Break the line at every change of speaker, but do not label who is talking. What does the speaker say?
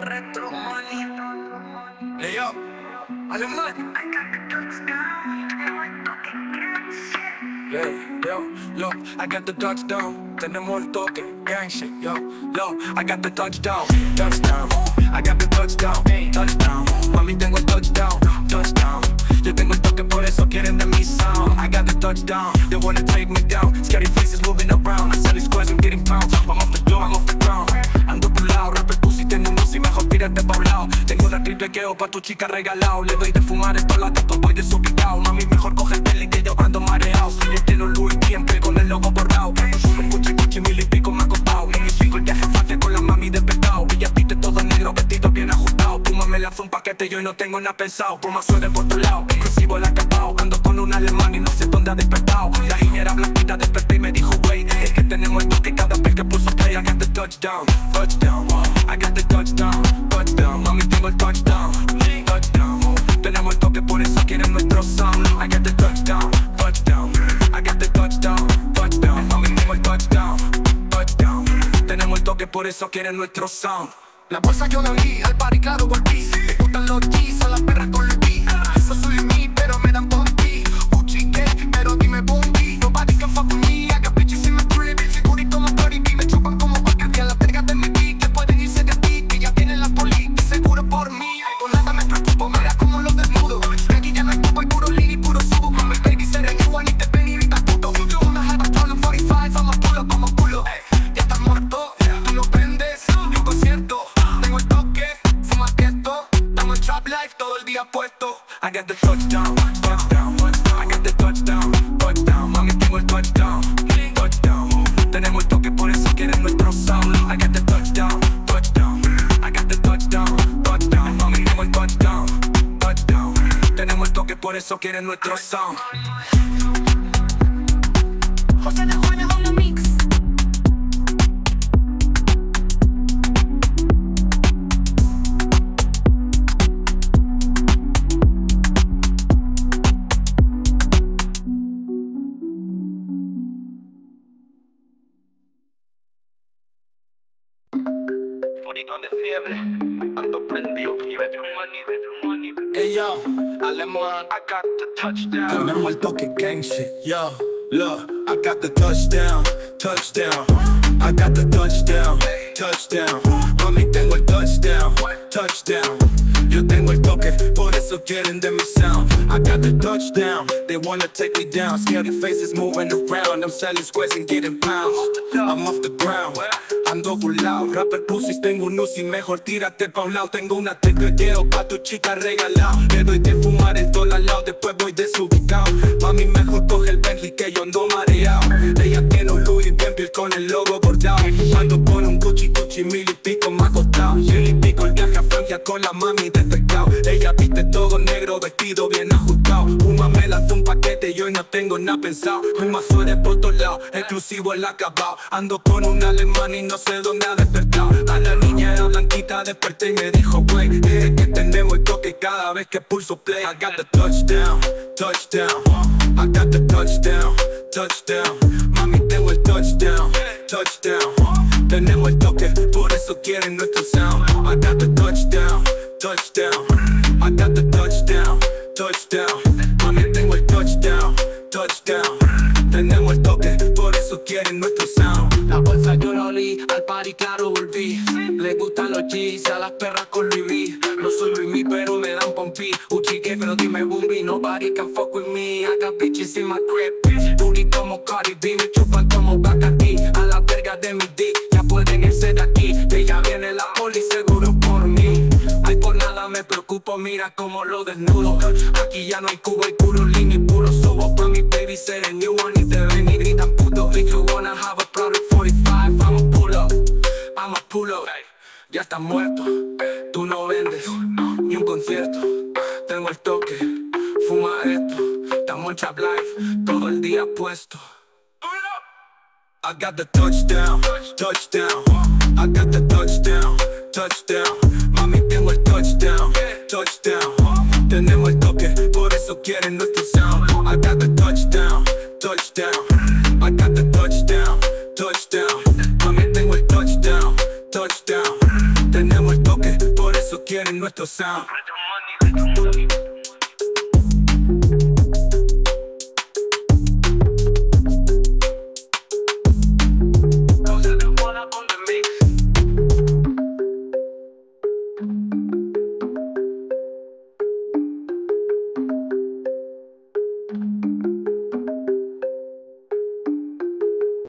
Retro money. Hey yo, alemán. Yeah, yo, look, I got the touchdown. Tenemos el toque, gang shit, yo, look, I got the touchdown, touchdown. I got the touchdown, touchdown. Mami, tengo el touchdown, touchdown. Yo tengo el toque, por eso quieren de mi sound. I got the touchdown, they wanna take me down. Scary faces moving Tengo una triple queo pa' tu chica regalado. Le doy de fumar esto la gato, voy desubicado. Mami, mejor coge el peli que yo ando mareado. Tengo Louis siempre con el logo borrado. Un coche, coche, mil y pico me ha costado. Mil y pico el viaje fácil con la mami de pescado. Ella piste todo negro, vestido bien ajustado. Puma me lanza un paquete, yo no tengo nada pensado. Puma suele por tu lado, exclusivo la capao. Ando un alemán y no sé dónde ha despertado. La niñera blanquita desperté y me dijo, wey, es que tenemos el toque cada vez que puso play. I got the touchdown, touchdown. I got the touchdown, touchdown. Mami, tengo el touchdown, touchdown. Tenemos el toque, por eso quieren nuestro sound. I got the touchdown, touchdown. I got the touchdown, touchdown. Mami, tengo el touchdown, touchdown. Tenemos el toque, por eso quieren nuestro sound.
La bolsa yo la vi, al party claro volví Me gustan los G's, a las perras con el por
eso quieren nuestro sound. I got the touchdown, nuestro sound.
José de Juana on the mix.
Hey yo, alemán, I got the touchdown. Toque gang shit, yo. Look, I got the touchdown, touchdown. I got the touchdown, touchdown. Mami, tengo el touchdown, touchdown. Yo tengo el toque, por eso quieren de mi sound. I got the touchdown, they wanna take me down. Scary faces moving around. I'm selling squares and getting pounds. I'm off the ground, ando burlao. Rapper pussies, tengo un mejor tírate pa' un lado. Tengo una tecleo pa' tu chica regalado. Le doy de fumar en todos lados, después voy desubicado. Mami, mejor coge el Bentley que yo ando mareado. Ella tiene un Louis bien piel con el logo bordado. Ando con un Gucci, Gucci, mil y pico me ha costado. Con la mami de pescado. Ella viste todo negro, vestido bien ajustado. Puma me lanzó un paquete y hoy no tengo nada pensado. Puma suele por todos lados, exclusivo el acabado. Ando con un alemán y no sé dónde ha despertado. A la niña era blanquita desperté y me dijo, wey, dice que tenemos el toque cada vez que pulso play. I got the touchdown, touchdown. I got the touchdown, touchdown. Mami, tengo el touchdown, touchdown. Tenemos el toque, por eso quieren nuestro sound. I got the touchdown, touchdown. I got the touchdown, touchdown. Mami, tengo el touchdown, touchdown. Tenemos el toque, por eso quieren nuestro sound. La bolsa yo la olí, al party claro volví. Le gustan los G's, a las perras con Louis. No soy Louis pero me dan pompi. Uchi que pero dime bumbi, nobody can fuck with me. I got bitches in my crib. Booty como Cardi B, me mira cómo lo desnudo. Aquí ya no hay cubo, hay puro lean y puro subo. Pa' mi baby ser el new one y te ven y gritan puto. If you wanna have a product 45, I'ma pull up. I'ma pull up. Ya estás muerto, tú no vendes ni un concierto. Tengo el toque, fuma esto. Estamos en Trap Life, todo el día puesto. I got the touchdown, touchdown. I got the touchdown, touchdown. touchdown. Tenemos el toque, por eso quieren nuestro sound. I got the touchdown, touchdown. I got the touchdown, touchdown. También tengo el touchdown, touchdown. Tenemos el toque, por eso quieren nuestro sound.